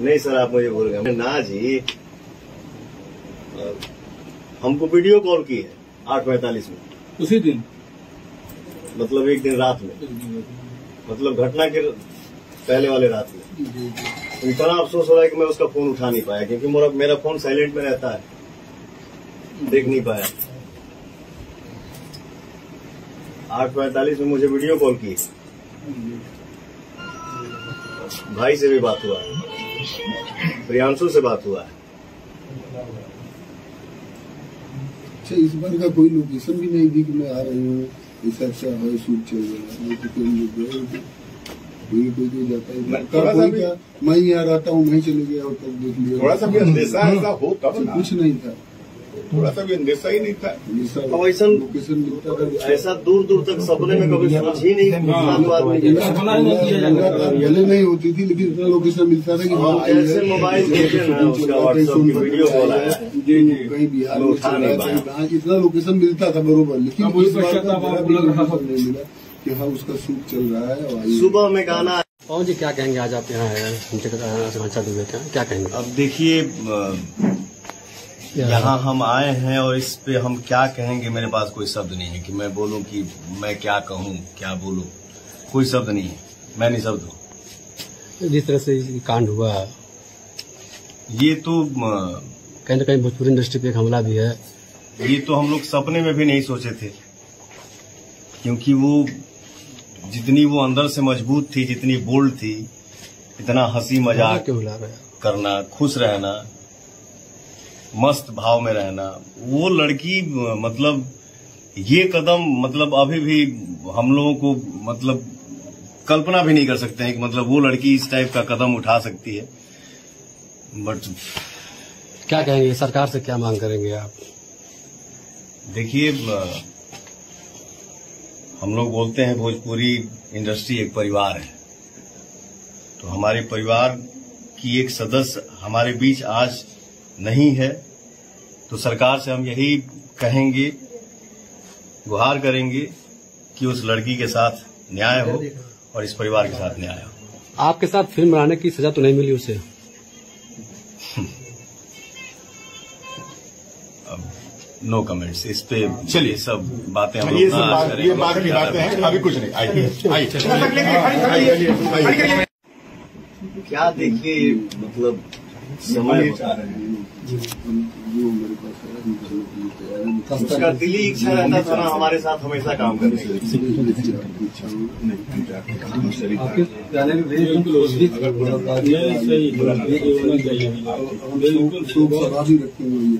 नहीं सर आप मुझे भूल गए ना जी। हमको वीडियो कॉल की है आठ पैतालीस में। उसी दिन? मतलब एक दिन रात में। मतलब घटना के पहले वाले रात में। इतना अफसोस हो रहा है कि मैं उसका फ़ोन उठा नहीं पाया क्योंकि मेरा मेरा फ़ोन साइलेंट में रहता है। देख नहीं पाया। आठ पैंतालीस में मुझे वीडियो कॉल की। भाई से भी बात हुआ है। प्रियांशु से बात हुआ है। अच्छा इस बार का कोई लोकेशन भी नहीं दी कि मैं आ रही हूँ। ऐसा अच्छा है शूट चल रहा है। तो कोई कोई कोई जाता है। मैं- कब थोड़ा सा भी- मैं यहाँ रहता हूँ वहीं चले गया और तब देख लिया। थोड़ा सा भी अंदेशा ऐसा हो तब कुछ नहीं था। थोड़ा सा भी अंदेशा ही नहीं था। अब ऐसा- लोकेशन मिलता था ऐसा दूर दूर तक सपने में कभी सोच ही नहीं इतना तो अपना ही नहीं होती थी लेकिन इतना लोकेशन मिलता था कि हाँ, जैसे है। मोबाइल जैसे देखे ना, कहीं उसका चला, व्हाट्सएप कहीं की वीडियो कॉल आया। जी जी कहीं बिहार मैं है इतना लोकेशन मिलता था बरोबर लेकिन का। नहीं मिला हाँ उसका शूट चल रहा है है। सुबह में गाना पवन जी क्या कहेंगे आज आप यहाँ दुबे के यहाँ क्या कहेंगे? अब देखिए यहाँ हम आए हैं और इस पे हम क्या कहेंगे मेरे पास कोई शब्द नहीं है कि मैं बोलूँ कि मैं क्या कहूँ क्या बोलूँ। कोई शब्द नहीं है। मैं नहीं शब्द हूँ। जिस तरह से कांड हुआ ये तो कहीं ना कहीं भोजपुरी इंडस्ट्री पे एक हमला भी है। ये तो हम लोग सपने में भी नहीं सोचे थे क्योंकि वो जितनी वो अंदर से मज़बूत थी जितनी बोल्ड थी इतना हँसी मज़ाक करना खुश रहना मस्त भाव में रहना। वो लड़की मतलब ये कदम मतलब अभी भी हम लोगों को मतलब कल्पना भी नहीं कर सकते हैं कि मतलब वो लड़की इस टाइप का कदम उठा सकती है। बट क्या कहेंगे? सरकार से क्या मांग करेंगे आप? देखिए हम लोग बोलते हैं भोजपुरी इंडस्ट्री एक परिवार है। तो हमारे परिवार की एक सदस्य हमारे बीच आज नहीं है। तो सरकार से हम यही कहेंगे गुहार करेंगे कि उस लड़की के साथ न्याय हो और इस परिवार के साथ न्याय हो। आपके साथ फ़िल्म बनाने की सजा तो नहीं मिली उसे? नो कमेंट्स इस पे चलिए सब बातें हम ये लोग सब बात करेंगे। ये बात की बातें हैं अभी कुछ नहीं। आइए आइए। क्या देखिए मतलब समय होता है। जो। मेरे पास है हैं। उसका दिली इच्छा रहता था ना हमारे साथ हमेशा काम करने की सही होना चाहिए। बिल्कुल सभा भी रखी हुई है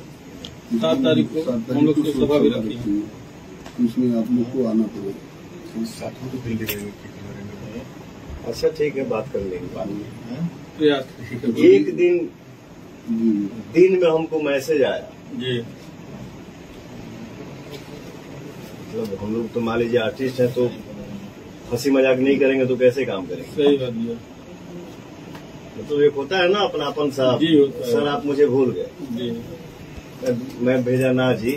सात तारीख को हम लोग सभा भी रखी है। उसमें आप लोग को आना पड़ेगा। अच्छा ठीक है बात कर लेंगे। प्रयास एक दिन दिन में हमको मैसेज आया। जी। मतलब हम लोग तो मान लीजिए आर्टिस्ट हैं तो हँसी मज़ाक नहीं करेंगे तो कैसे काम करेंगे? सही बात है। मतलब एक होता है ना अपनापन साहब। सर आप मुझे भूल गए। मैं भेजा ना जी।